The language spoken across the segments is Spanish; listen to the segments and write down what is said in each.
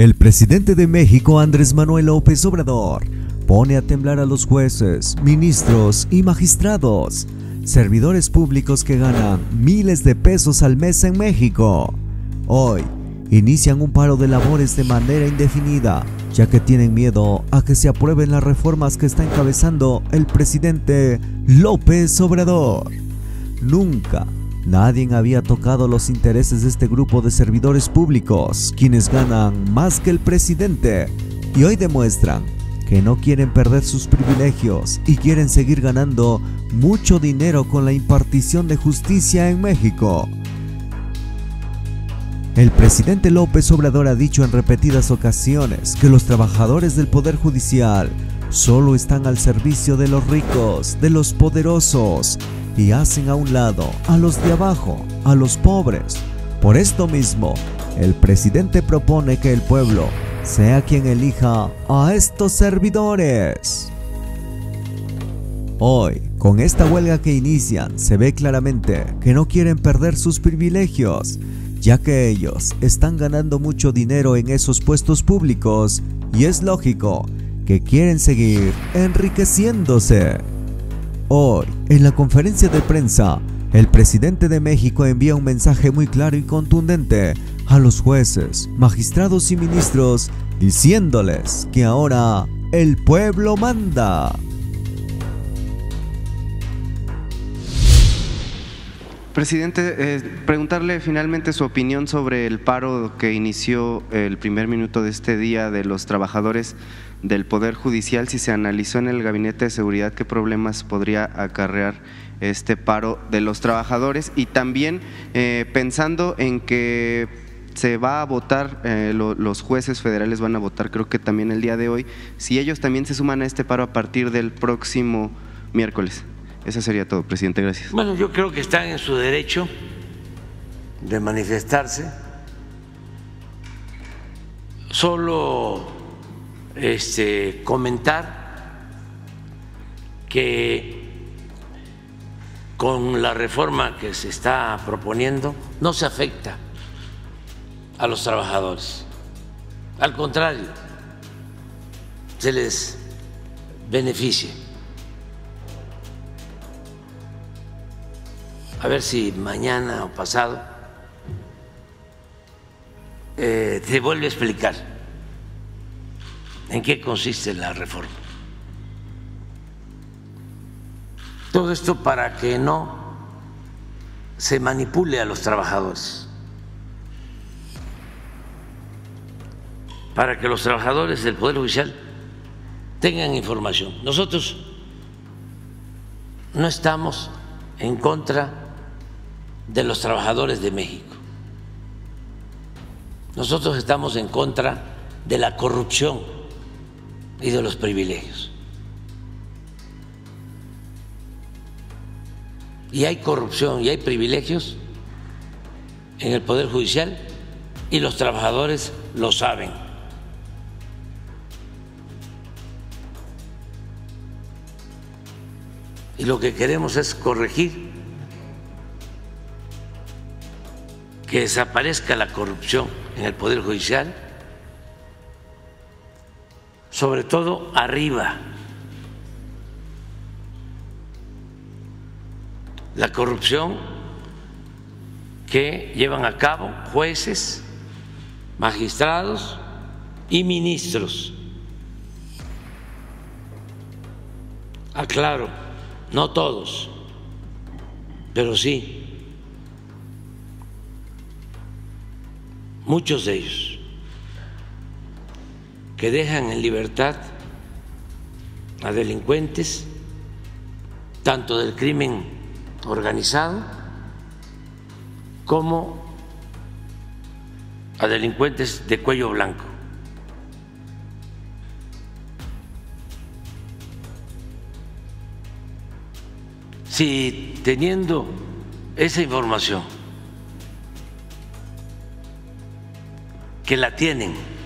El presidente de México, Andrés Manuel López Obrador, pone a temblar a los jueces, ministros y magistrados, servidores públicos que ganan miles de pesos al mes en México. Hoy, inician un paro de labores de manera indefinida, ya que tienen miedo a que se aprueben las reformas que está encabezando el presidente López Obrador. Nunca Nadie había tocado los intereses de este grupo de servidores públicos, quienes ganan más que el presidente, y hoy demuestran que no quieren perder sus privilegios y quieren seguir ganando mucho dinero con la impartición de justicia en México. El presidente López Obrador ha dicho en repetidas ocasiones que los trabajadores del Poder Judicial solo están al servicio de los ricos, de los poderosos, y hacen a un lado a los de abajo, a los pobres. Por esto mismo, el presidente propone que el pueblo sea quien elija a estos servidores. Hoy, con esta huelga que inician, se ve claramente que no quieren perder sus privilegios, ya que ellos están ganando mucho dinero en esos puestos públicos y es lógico que quieren seguir enriqueciéndose. Hoy, en la conferencia de prensa, el presidente de México envía un mensaje muy claro y contundente a los jueces, magistrados y ministros, diciéndoles que ahora el pueblo manda. Presidente, eh, preguntarle finalmente su opinión sobre el paro que inició el primer minuto de este día de los trabajadores del Poder Judicial, si se analizó en el Gabinete de Seguridad qué problemas podría acarrear este paro de los trabajadores y también eh, pensando en que se va a votar, eh, los jueces federales van a votar creo que también el día de hoy, si ellos también se suman a este paro a partir del próximo miércoles. Eso sería todo, presidente. Gracias. Bueno, yo creo que están en su derecho de manifestarse. Solo este, comentar que con la reforma que se está proponiendo no se afecta a los trabajadores. Al contrario, se les beneficia. a ver si mañana o pasado eh, te vuelve a explicar en qué consiste la reforma. Todo esto para que no se manipule a los trabajadores, para que los trabajadores del Poder Judicial tengan información. Nosotros no estamos en contra de los trabajadores de México. Nosotros estamos en contra de la corrupción y de los privilegios. Y hay corrupción y hay privilegios en el Poder Judicial y los trabajadores lo saben. Y lo que queremos es corregir que desaparezca la corrupción en el Poder Judicial, sobre todo arriba. La corrupción que llevan a cabo jueces, magistrados y ministros. Aclaro, no todos, pero sí muchos de ellos, que dejan en libertad a delincuentes, tanto del crimen organizado como a delincuentes de cuello blanco. Si teniendo esa información que la tienen.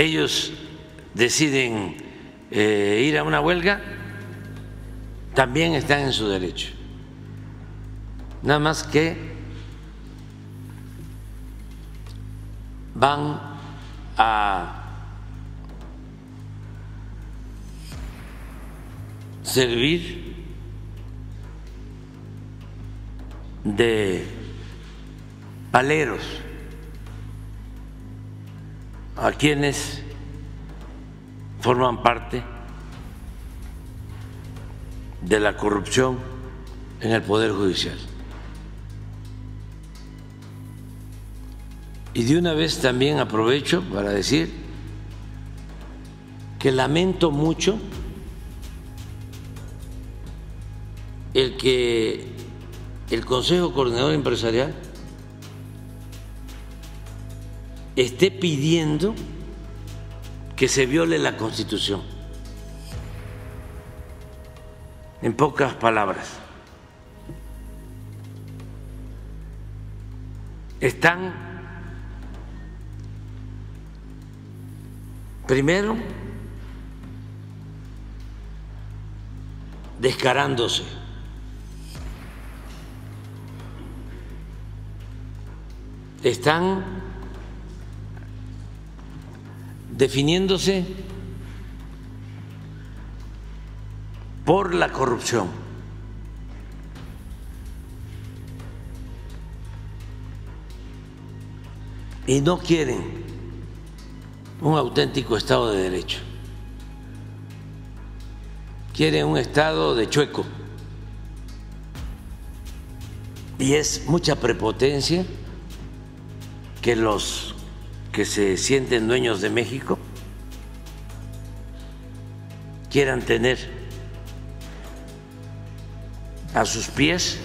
ellos deciden eh, ir a una huelga, también están en su derecho. Nada más que van a servir de paleros a quienes forman parte de la corrupción en el Poder Judicial. Y de una vez también aprovecho para decir que lamento mucho el que el Consejo Coordinador Empresarial esté pidiendo que se viole la Constitución. En pocas palabras, están primero descarándose están definiéndose por la corrupción. Y no quieren un auténtico Estado de Derecho. Quieren un Estado de chueco. Y es mucha prepotencia que los que se sienten dueños de México quieran tener a sus pies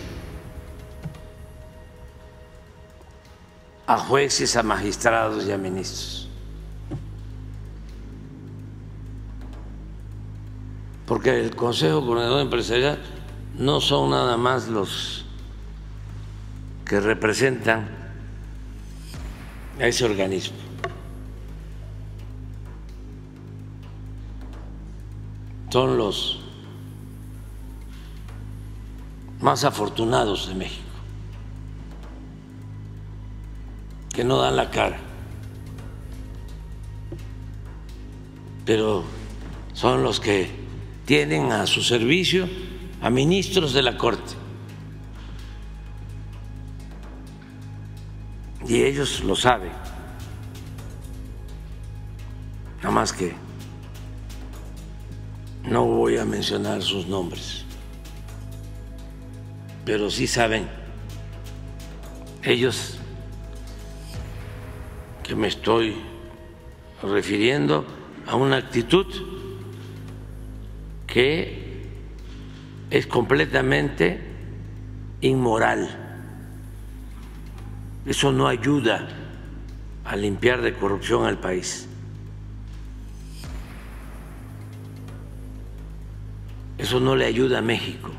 a jueces, a magistrados y a ministros. Porque el Consejo Coordinador Empresarial no son nada más los que representan a ese organismo. Son los más afortunados de México, que no dan la cara, pero son los que tienen a su servicio a ministros de la Corte y ellos lo saben. Nada más que no voy a mencionar sus nombres, pero sí saben ellos que me estoy refiriendo a una actitud que es completamente inmoral eso no ayuda a limpiar de corrupción al país. Eso no le ayuda a México.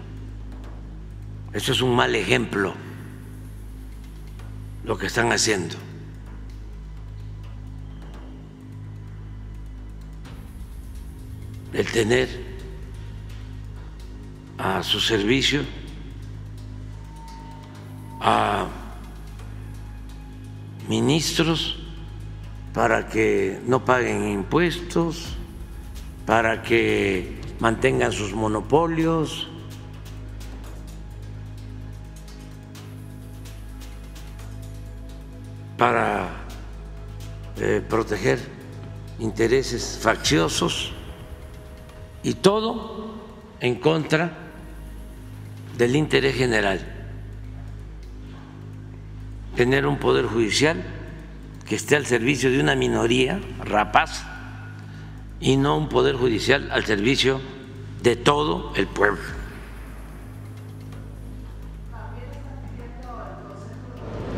Eso es un mal ejemplo lo que están haciendo. El tener a su servicio a ministros para que no paguen impuestos, para que mantengan sus monopolios. para eh, proteger intereses facciosos y todo en contra del interés general tener un poder judicial que esté al servicio de una minoría rapaz y no un poder judicial al servicio de todo el pueblo.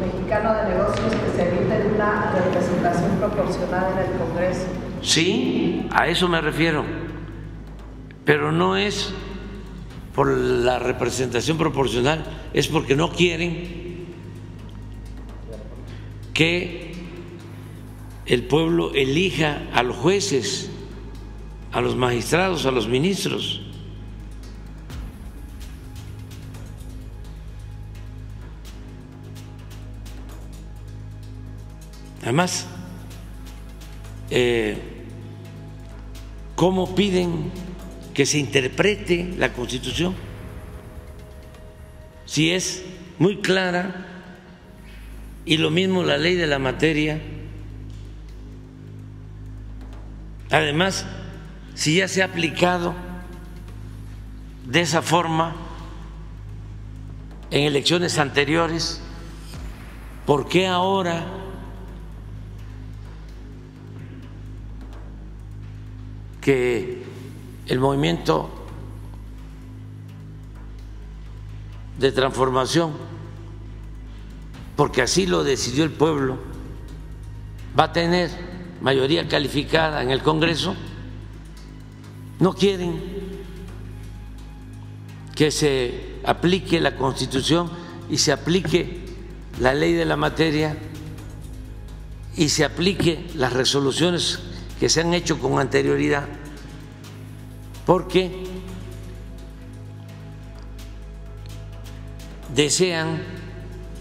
Mexicano de Negocios que se evite una representación proporcional en el Congreso. Sí, a eso me refiero, pero no es por la representación proporcional, es porque no quieren que el pueblo elija a los jueces, a los magistrados, a los ministros. Además, eh, cómo piden que se interprete la Constitución, si es muy clara y lo mismo la ley de la materia. Además, si ya se ha aplicado de esa forma en elecciones anteriores, ¿por qué ahora que el movimiento de transformación, porque así lo decidió el pueblo, va a tener mayoría calificada en el Congreso, no quieren que se aplique la Constitución y se aplique la ley de la materia y se aplique las resoluciones que se han hecho con anterioridad, porque desean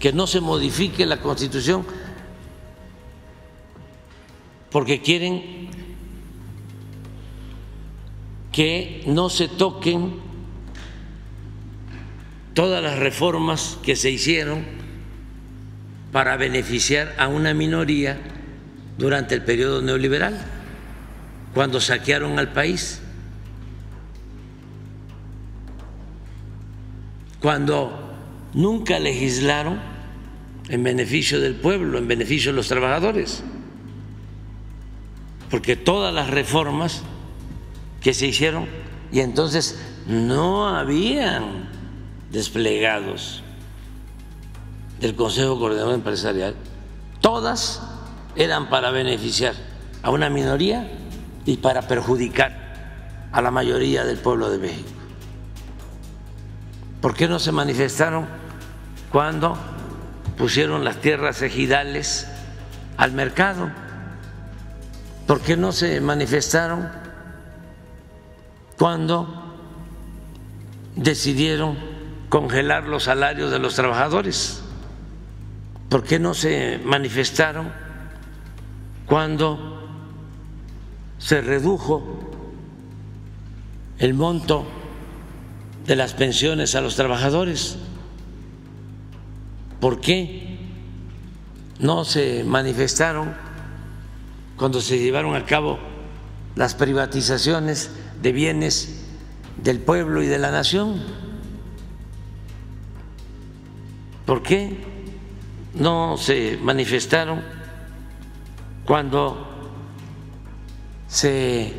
que no se modifique la Constitución, porque quieren que no se toquen todas las reformas que se hicieron para beneficiar a una minoría durante el periodo neoliberal cuando saquearon al país, cuando nunca legislaron en beneficio del pueblo, en beneficio de los trabajadores, porque todas las reformas que se hicieron y entonces no habían desplegados del Consejo Coordinador Empresarial, todas eran para beneficiar a una minoría y para perjudicar a la mayoría del pueblo de México. ¿Por qué no se manifestaron cuando pusieron las tierras ejidales al mercado? ¿Por qué no se manifestaron cuando decidieron congelar los salarios de los trabajadores? ¿Por qué no se manifestaron cuando se redujo el monto de las pensiones a los trabajadores. ¿Por qué no se manifestaron cuando se llevaron a cabo las privatizaciones de bienes del pueblo y de la nación? ¿Por qué no se manifestaron cuando se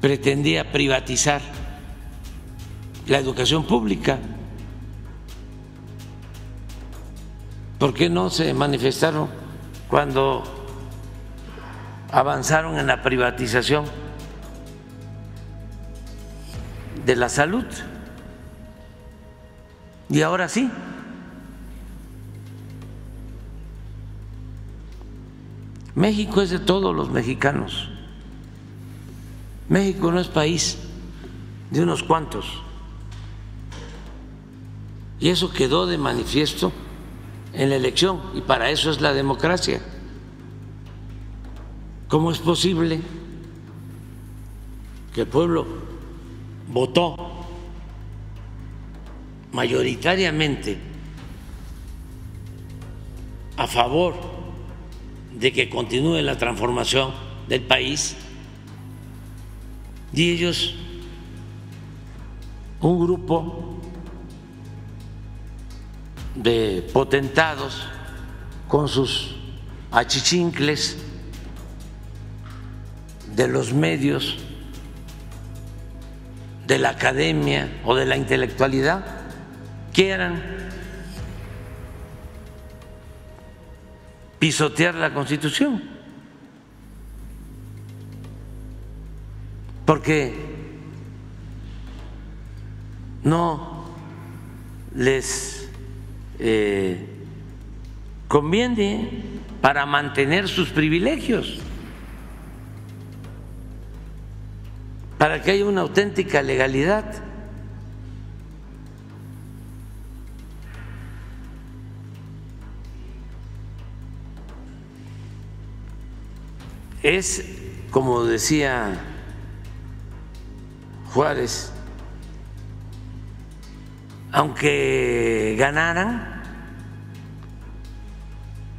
pretendía privatizar la educación pública. ¿Por qué no se manifestaron cuando avanzaron en la privatización de la salud? Y ahora sí. México es de todos los mexicanos. México no es país de unos cuantos. Y eso quedó de manifiesto en la elección y para eso es la democracia. ¿Cómo es posible que el pueblo votó mayoritariamente a favor de que continúe la transformación del país y ellos, un grupo de potentados con sus achichincles de los medios, de la academia o de la intelectualidad, quieran pisotear la Constitución. porque no les eh, conviene para mantener sus privilegios, para que haya una auténtica legalidad. es, como decía Juárez, aunque ganaran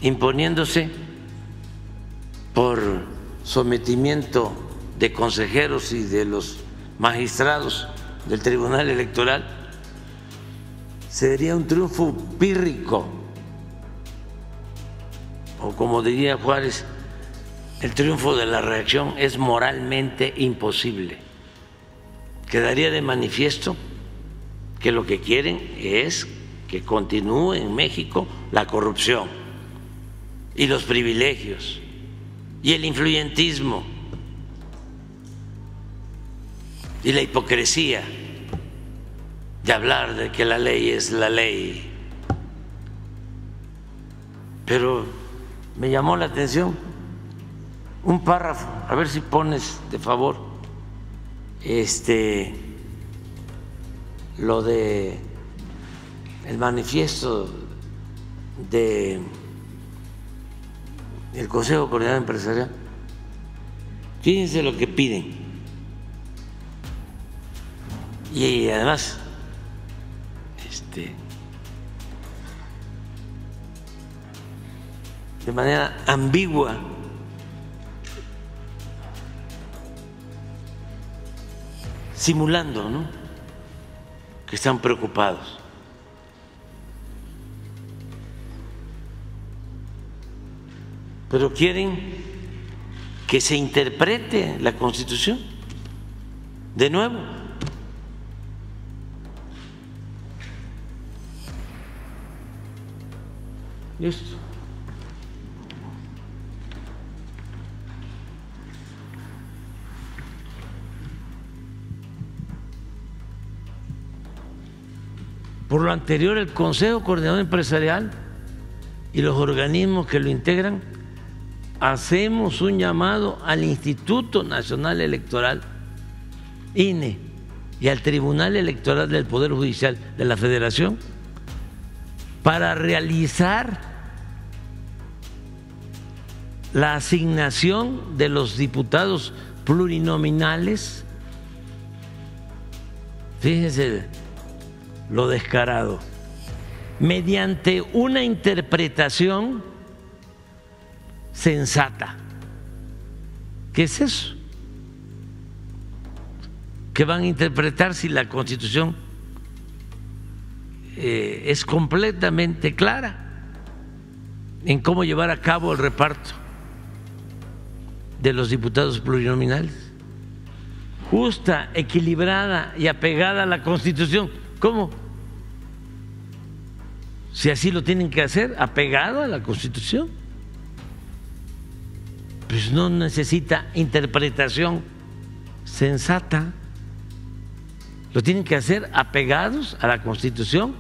imponiéndose por sometimiento de consejeros y de los magistrados del Tribunal Electoral, sería un triunfo pírrico, o como diría Juárez, el triunfo de la reacción es moralmente imposible. Quedaría de manifiesto que lo que quieren es que continúe en México la corrupción y los privilegios y el influyentismo y la hipocresía de hablar de que la ley es la ley. Pero me llamó la atención un párrafo, a ver si pones de favor este lo de el manifiesto de el Consejo Coordinador Empresarial. Fíjense lo que piden. Y además, este, de manera ambigua, simulando, ¿no? Que están preocupados. Pero quieren que se interprete la Constitución de nuevo. Listo. Por lo anterior, el Consejo Coordinador Empresarial y los organismos que lo integran hacemos un llamado al Instituto Nacional Electoral, INE, y al Tribunal Electoral del Poder Judicial de la Federación para realizar la asignación de los diputados plurinominales. Fíjense lo descarado, mediante una interpretación sensata. ¿Qué es eso? ¿Qué van a interpretar si la Constitución eh, es completamente clara en cómo llevar a cabo el reparto de los diputados plurinominales? Justa, equilibrada y apegada a la Constitución. ¿Cómo? Si así lo tienen que hacer, apegado a la Constitución. Pues no necesita interpretación sensata. Lo tienen que hacer apegados a la Constitución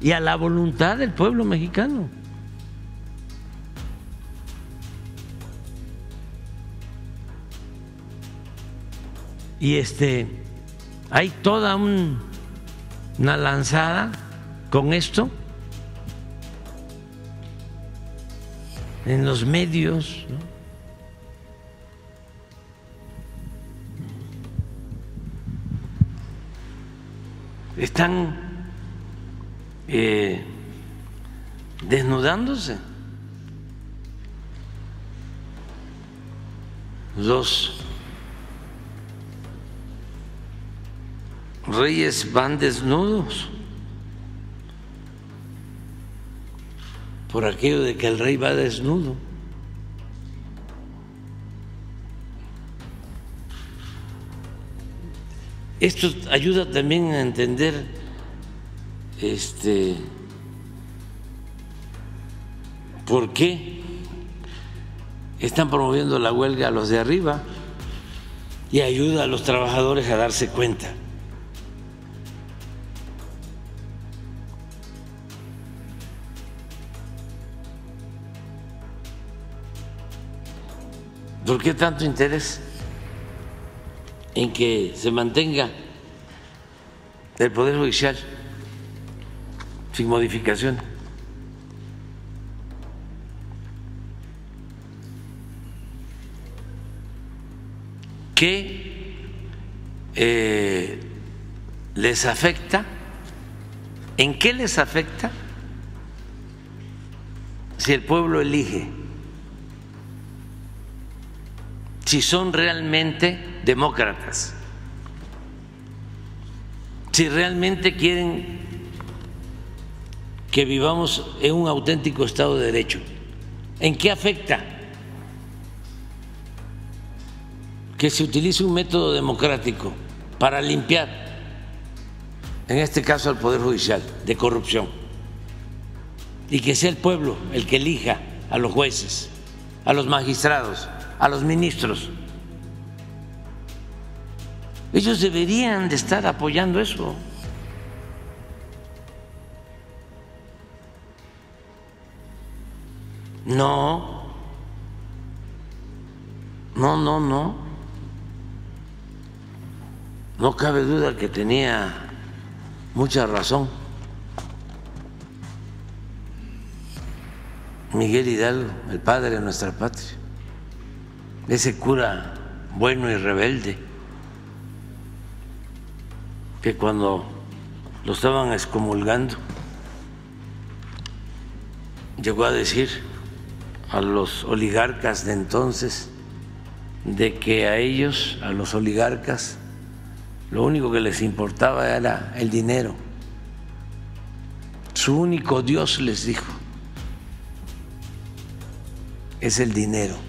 y a la voluntad del pueblo mexicano. Y este hay toda un una lanzada con esto en los medios. Están eh, desnudándose los reyes van desnudos por aquello de que el rey va desnudo. Esto ayuda también a entender este por qué están promoviendo la huelga a los de arriba y ayuda a los trabajadores a darse cuenta. ¿Por qué tanto interés en que se mantenga el Poder Judicial sin modificación? que eh, les afecta. ¿En qué les afecta? Si el pueblo elige, si son realmente demócratas, si realmente quieren que vivamos en un auténtico Estado de Derecho. ¿En qué afecta que se utilice un método democrático para limpiar, en este caso al Poder Judicial, de corrupción? Y que sea el pueblo el que elija a los jueces, a los magistrados, a los ministros. Ellos deberían de estar apoyando eso. No, no, no, no. No cabe duda que tenía mucha razón. Miguel Hidalgo, el padre de nuestra patria, ese cura bueno y rebelde, que cuando lo estaban excomulgando, llegó a decir, a los oligarcas de entonces de que a ellos, a los oligarcas, lo único que les importaba era el dinero. Su único Dios les dijo, es el dinero.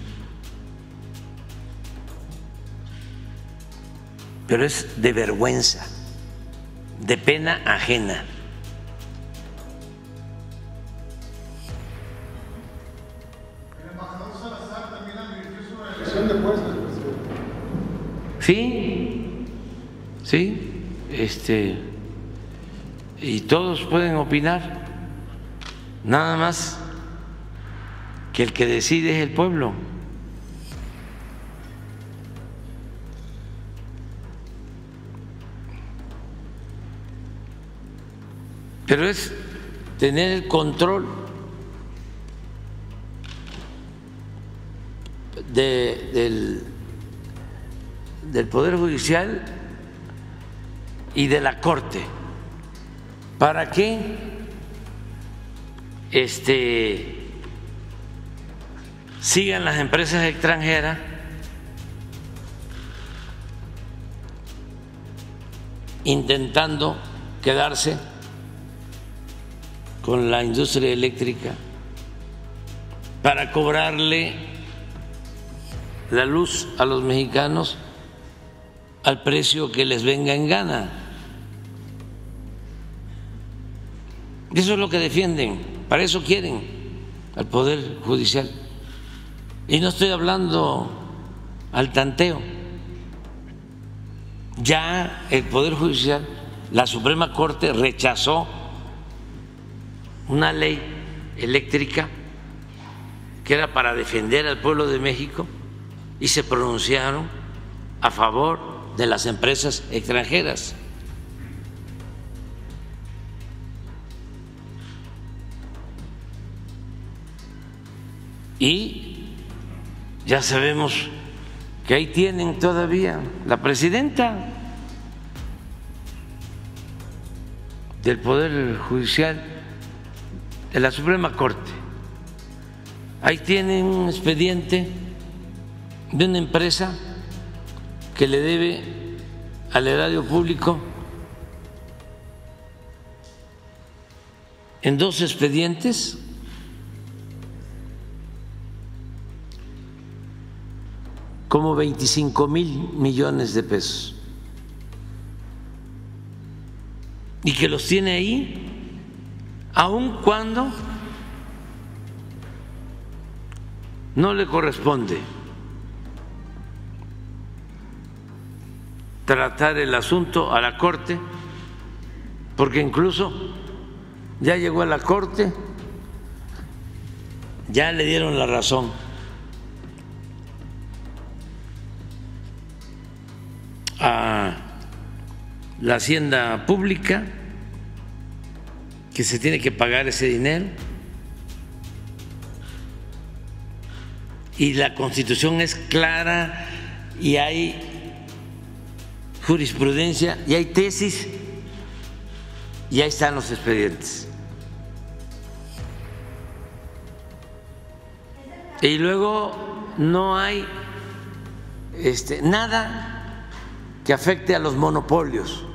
Pero es de vergüenza, de pena ajena. Sí, sí, este, y todos pueden opinar, nada más que el que decide es el pueblo. Pero es tener el control de, del del Poder Judicial y de la Corte. Para que este, sigan las empresas extranjeras. Intentando quedarse con la industria eléctrica para cobrarle la luz a los mexicanos al precio que les venga en gana. Eso es lo que defienden, para eso quieren al Poder Judicial. Y no estoy hablando al tanteo. Ya el Poder Judicial, la Suprema Corte rechazó una ley eléctrica que era para defender al pueblo de México y se pronunciaron a favor de las empresas extranjeras. Y ya sabemos que ahí tienen todavía la presidenta del Poder Judicial de la Suprema Corte. Ahí tienen un expediente de una empresa que le debe al erario público en dos expedientes como 25 mil millones de pesos y que los tiene ahí aun cuando no le corresponde tratar el asunto a la Corte, porque incluso ya llegó a la Corte, ya le dieron la razón. a la hacienda pública que se tiene que pagar ese dinero y la constitución es clara y hay jurisprudencia y hay tesis y ahí están los expedientes. Y luego no hay este, nada que afecte a los monopolios.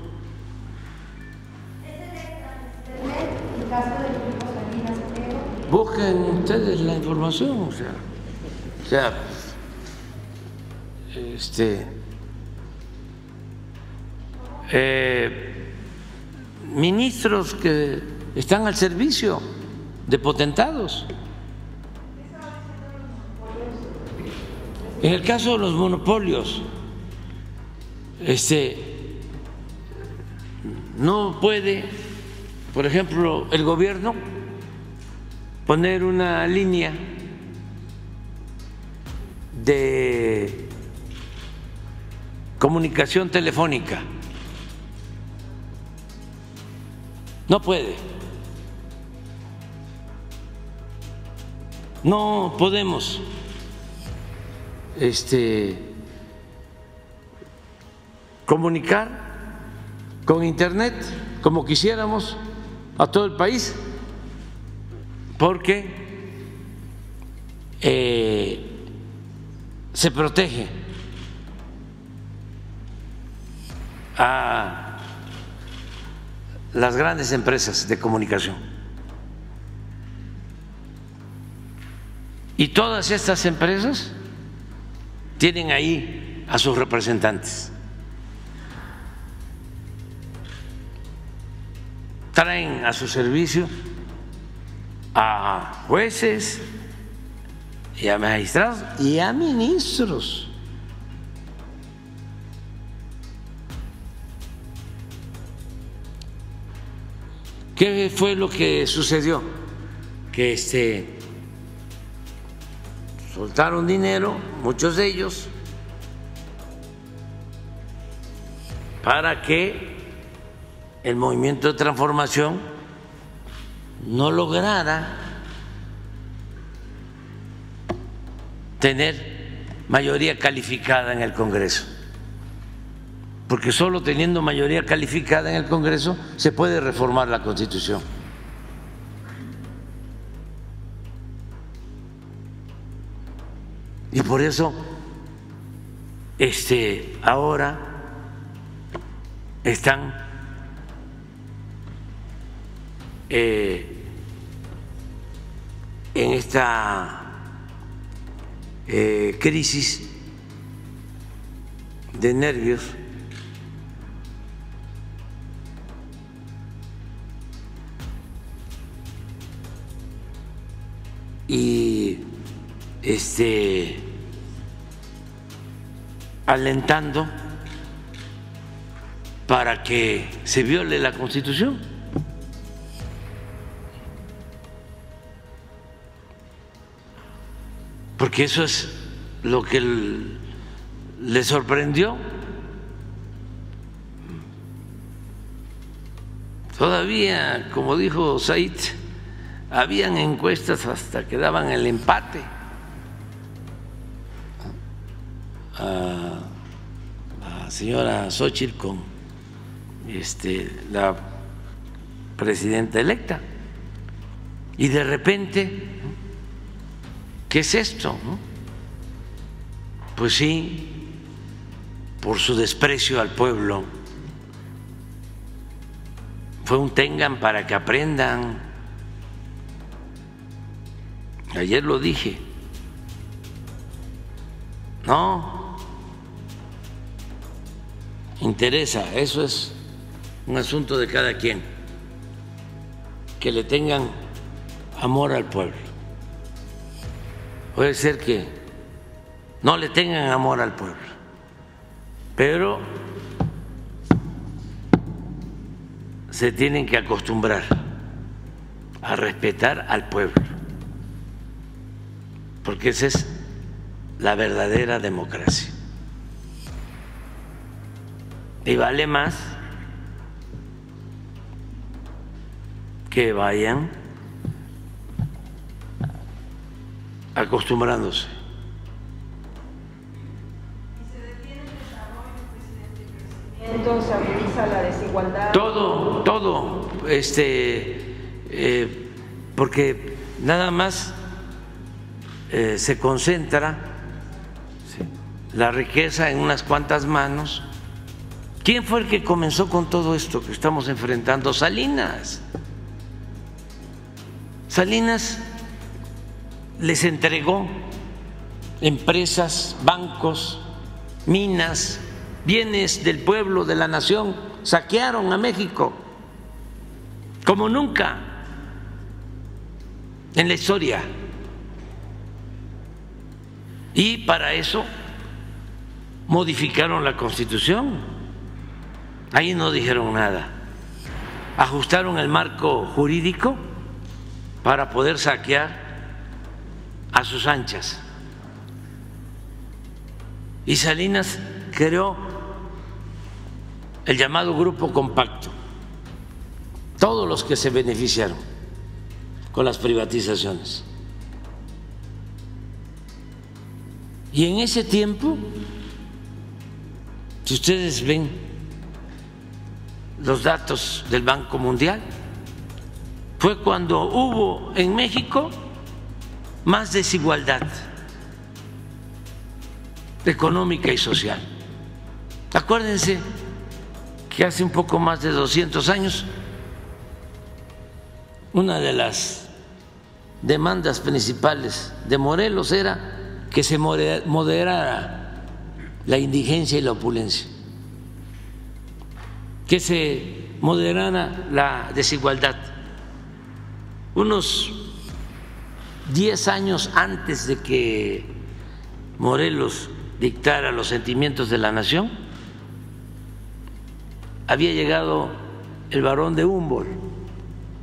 Busquen ustedes la información, o sea, o sea este, eh, ministros que están al servicio de potentados. En el caso de los monopolios, este, no puede, por ejemplo, el gobierno poner una línea de comunicación telefónica. No puede. No podemos este, comunicar con Internet como quisiéramos a todo el país, porque eh, se protege a las grandes empresas de comunicación. Y todas estas empresas tienen ahí a sus representantes. Traen a su servicio a jueces y a magistrados y a ministros. ¿Qué fue lo que sucedió? Que este soltaron dinero, muchos de ellos, para que el movimiento de transformación no lograra tener mayoría calificada en el Congreso. Porque solo teniendo mayoría calificada en el Congreso se puede reformar la Constitución. Y por eso este, ahora están eh, en esta eh, crisis de nervios y este alentando para que se viole la Constitución. Porque eso es lo que le sorprendió. Todavía, como dijo Said, habían encuestas hasta que daban el empate a la señora Xochitl con este, la presidenta electa. Y de repente, ¿qué es esto? Pues sí, por su desprecio al pueblo. Fue un tengan para que aprendan. Ayer lo dije. No, interesa, eso es un asunto de cada quien, que le tengan amor al pueblo. Puede ser que no le tengan amor al pueblo, pero se tienen que acostumbrar a respetar al pueblo, porque ese es la verdadera democracia. Y vale más que vayan acostumbrándose. la desigualdad. Todo, todo, este, eh, porque nada más eh, se concentra la riqueza en unas cuantas manos. ¿Quién fue el que comenzó con todo esto que estamos enfrentando? Salinas. Salinas les entregó empresas, bancos, minas, bienes del pueblo, de la nación, saquearon a México como nunca en la historia. Y para eso modificaron la constitución. Ahí no dijeron nada. Ajustaron el marco jurídico para poder saquear a sus anchas. Y Salinas creó el llamado grupo compacto, todos los que se beneficiaron con las privatizaciones. Y en ese tiempo, si ustedes ven los datos del Banco Mundial, fue cuando hubo en México más desigualdad económica y social. Acuérdense que hace un poco más de 200 años una de las demandas principales de Morelos era que se moderara la indigencia y la opulencia, que se moderara la desigualdad. Unos 10 años antes de que Morelos dictara los sentimientos de la nación, había llegado el varón de Humboldt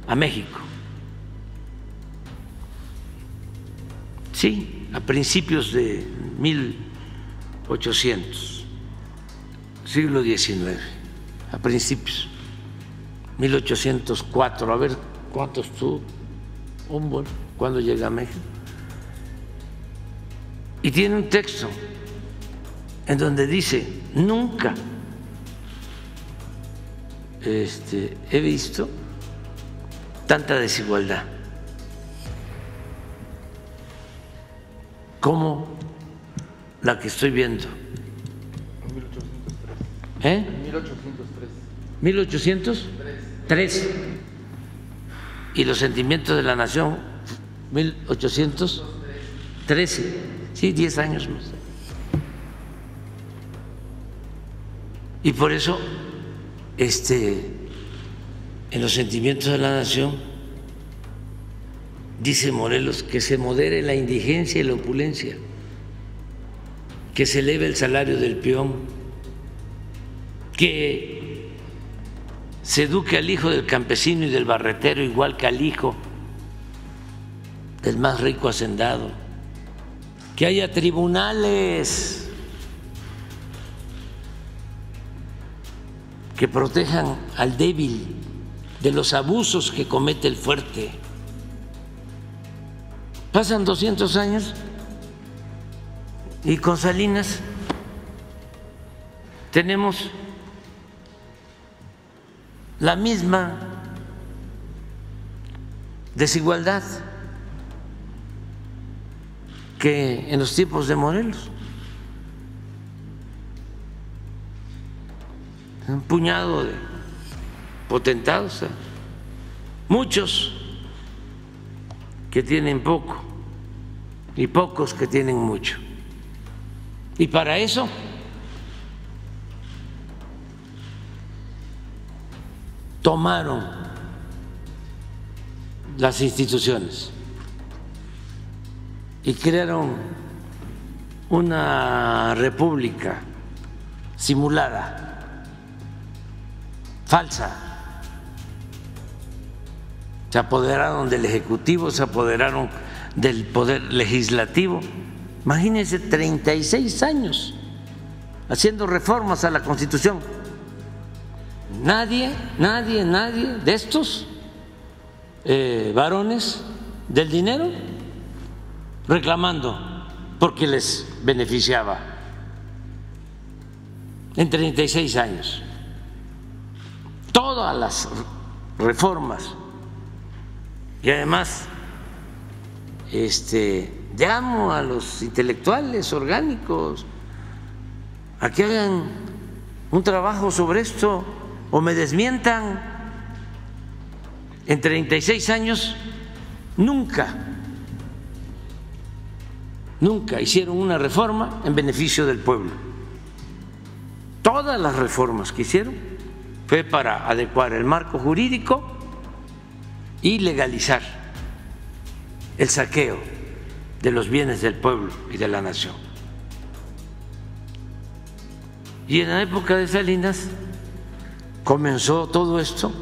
a México. Sí, a principios de 1800, siglo XIX, a principios, 1804, a ver cuántos estuvo Humboldt cuando llega a México. Y tiene un texto en donde dice, nunca este, he visto tanta desigualdad como la que estoy viendo. 1803. ¿Eh? 1803. 1803. Y los sentimientos de la nación, 1813. Sí, 10 años más. Y por eso, este, en los sentimientos de la nación, dice Morelos, que se modere la indigencia y la opulencia, que se eleve el salario del peón, que se eduque al hijo del campesino y del barretero igual que al hijo del más rico hacendado, que haya tribunales que protejan al débil de los abusos que comete el fuerte. Pasan 200 años y con Salinas tenemos la misma desigualdad que en los tiempos de Morelos. un puñado de potentados, muchos que tienen poco y pocos que tienen mucho. Y para eso tomaron las instituciones y crearon una república simulada falsa. Se apoderaron del Ejecutivo, se apoderaron del Poder Legislativo. Imagínense 36 años haciendo reformas a la Constitución. Nadie, nadie, nadie de estos eh, varones del dinero reclamando porque les beneficiaba en 36 años. todas las reformas. Y además, este, llamo a los intelectuales orgánicos a que hagan un trabajo sobre esto o me desmientan. En 36 años nunca, nunca hicieron una reforma en beneficio del pueblo. Todas las reformas que hicieron fue para adecuar el marco jurídico y legalizar el saqueo de los bienes del pueblo y de la nación. Y en la época de Salinas comenzó todo esto,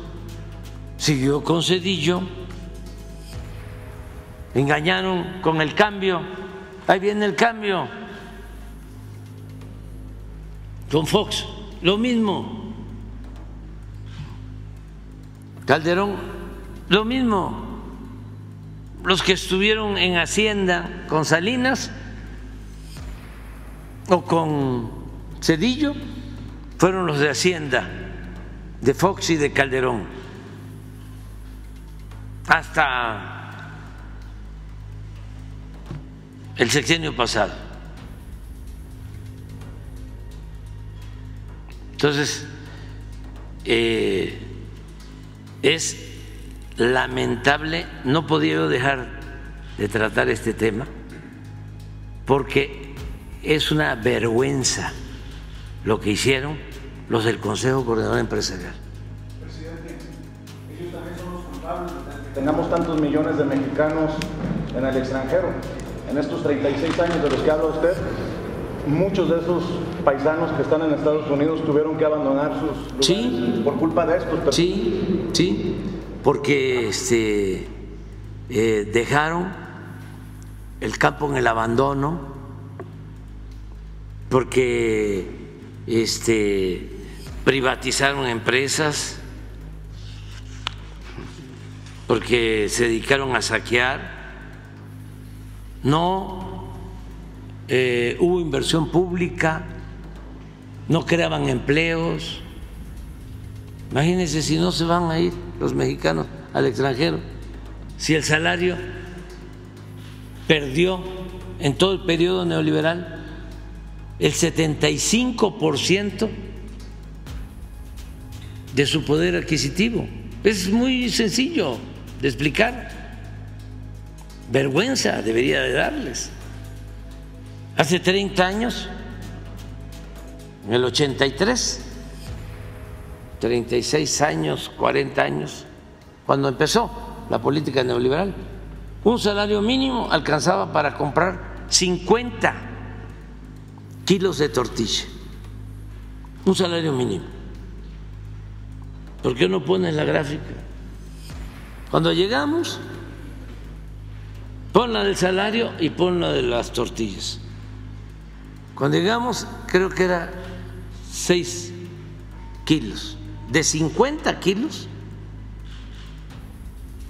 siguió con Cedillo, engañaron con el cambio, ahí viene el cambio, con Fox, lo mismo. Calderón, lo mismo. Los que estuvieron en Hacienda con Salinas o con Cedillo fueron los de Hacienda, de Fox y de Calderón. Hasta el sexenio pasado. Entonces, eh, es lamentable, no podía yo dejar de tratar este tema, porque es una vergüenza lo que hicieron los del Consejo Coordinador Empresarial. Presidente, ellos también son los culpables de que tengamos tantos millones de mexicanos en el extranjero. En estos 36 años de los que habla usted, muchos de esos paisanos que están en Estados Unidos tuvieron que abandonar sus lugares Sí. por culpa de estos. Sí, sí, porque este, eh, dejaron el campo en el abandono, porque este, privatizaron empresas, porque se dedicaron a saquear, no eh, hubo inversión pública, no creaban empleos. Imagínense si no se van a ir los mexicanos al extranjero, si el salario perdió en todo el periodo neoliberal el 75% de su poder adquisitivo. Es muy sencillo de explicar. Vergüenza debería de darles. Hace 30 años, en el 83, 36 años, 40 años, cuando empezó la política neoliberal, un salario mínimo alcanzaba para comprar 50 kilos de tortilla, un salario mínimo. ¿Por qué no pones la gráfica? Cuando llegamos, pon la del salario y pon la de las tortillas. Cuando llegamos, creo que era 6 kilos, de 50 kilos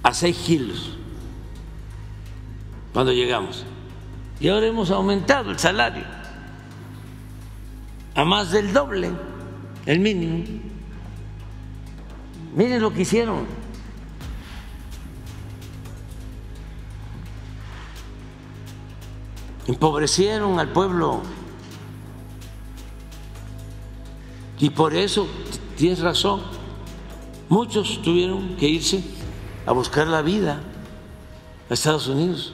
a 6 kilos, cuando llegamos. Y ahora hemos aumentado el salario a más del doble, el mínimo. Miren lo que hicieron. Empobrecieron al pueblo. Y por eso, tienes razón, muchos tuvieron que irse a buscar la vida a Estados Unidos.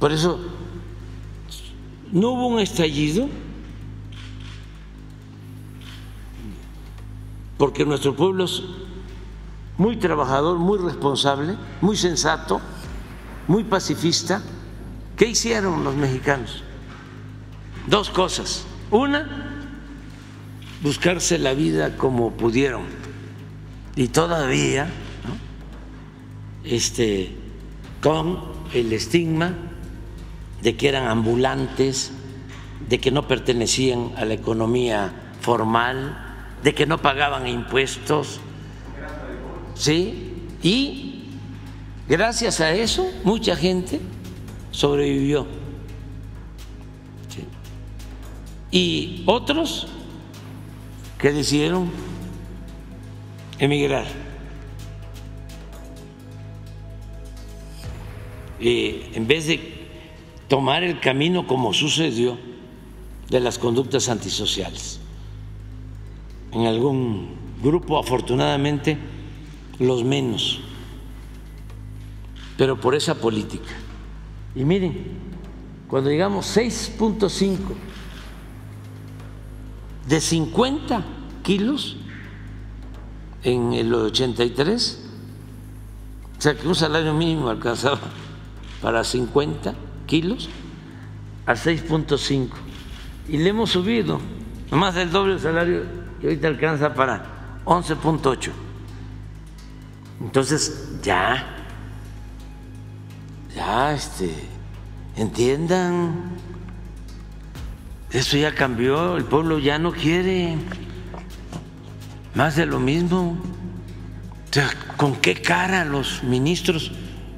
Por eso no hubo un estallido porque nuestro pueblo es muy trabajador, muy responsable, muy sensato, muy pacifista. ¿Qué hicieron los mexicanos? Dos cosas. Una, buscarse la vida como pudieron. Y todavía, este, con el estigma de que eran ambulantes, de que no pertenecían a la economía formal, de que no pagaban impuestos. ¿Sí? Y gracias a eso mucha gente sobrevivió. Y otros que decidieron emigrar. Y en vez de tomar el camino como sucedió de las conductas antisociales. En algún grupo, afortunadamente, los menos, pero por esa política. Y miren, cuando llegamos 6.5 de 50 kilos en el 83, o sea que un salario mínimo alcanzaba para 50 kilos a 6.5 y le hemos subido más del doble el salario y ahorita alcanza para 11.8. Entonces ya, ya, este, entiendan, eso ya cambió, el pueblo ya no quiere más de lo mismo. O sea, ¿con qué cara los ministros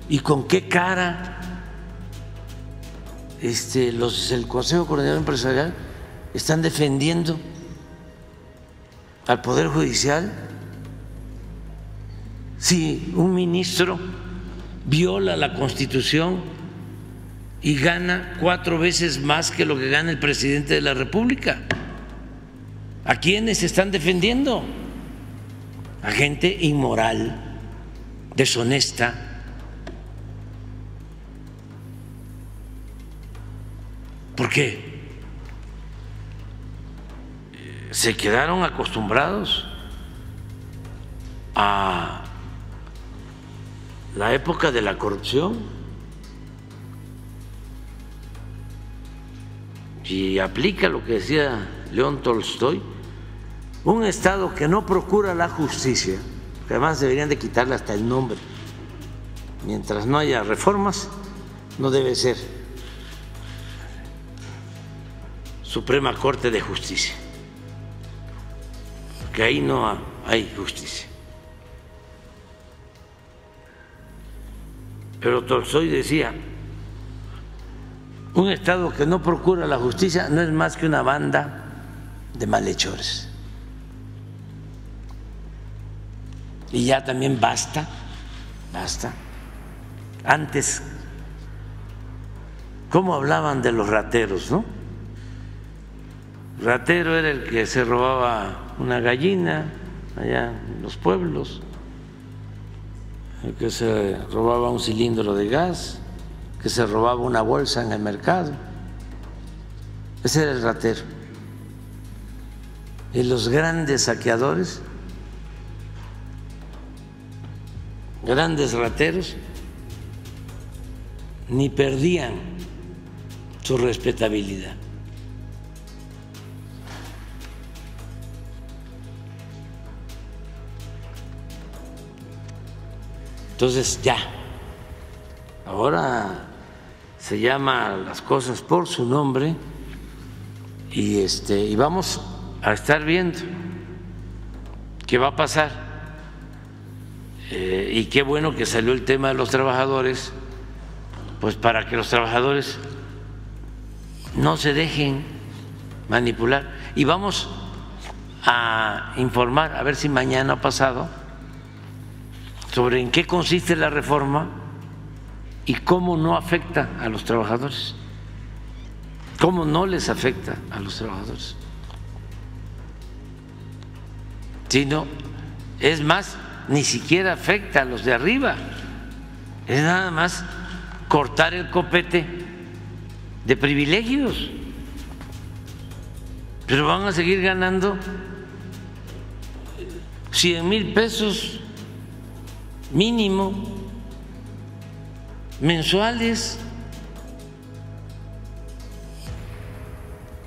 y con qué cara este, los el Consejo Coordinador Empresarial están defendiendo al Poder Judicial? Si un ministro viola la Constitución y gana cuatro veces más que lo que gana el presidente de la República. ¿A quiénes están defendiendo? A gente inmoral, deshonesta. ¿Por qué? Se quedaron acostumbrados a la época de la corrupción. Y aplica lo que decía León Tolstoy, un Estado que no procura la justicia, que además deberían de quitarle hasta el nombre, mientras no haya reformas, no debe ser Suprema Corte de Justicia, que ahí no hay justicia. Pero Tolstoy decía, un Estado que no procura la justicia no es más que una banda de malhechores. Y ya también basta, basta. Antes, ¿cómo hablaban de los rateros, no? Ratero era el que se robaba una gallina allá en los pueblos, que se robaba un cilindro de gas, que se robaba una bolsa en el mercado. Ese era el ratero. Y los grandes saqueadores, grandes rateros, ni perdían su respetabilidad. Entonces ya, ahora se llama las cosas por su nombre y este y vamos a estar viendo qué va a pasar. Eh, y qué bueno que salió el tema de los trabajadores pues para que los trabajadores no se dejen manipular. Y vamos a informar a ver si mañana ha pasado sobre en qué consiste la reforma y cómo no afecta a los trabajadores, cómo no les afecta a los trabajadores, sino, es más, ni siquiera afecta a los de arriba, es nada más cortar el copete de privilegios, pero van a seguir ganando 100 mil pesos mínimo mensuales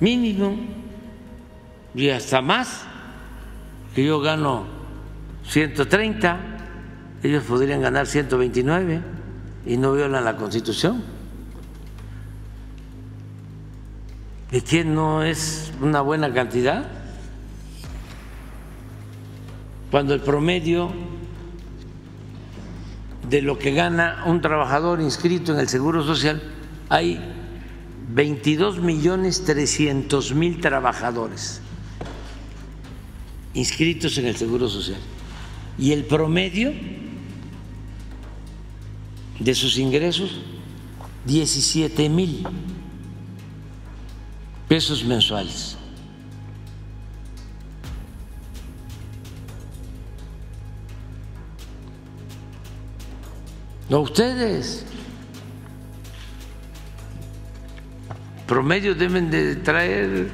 mínimo y hasta más, que yo gano 130, ellos podrían ganar 129 y no violan la Constitución. ¿Y quién no es una buena cantidad? Cuando el promedio de lo que gana un trabajador inscrito en el Seguro Social, hay 22 millones 300 mil trabajadores. inscritos en el Seguro Social y el promedio de sus ingresos 17 mil pesos mensuales. No ustedes. Promedio deben de traer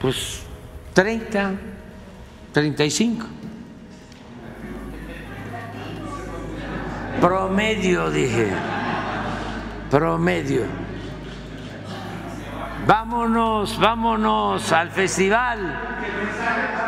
pues 30, 35. Promedio, dije. Promedio. Vámonos, vámonos al festival.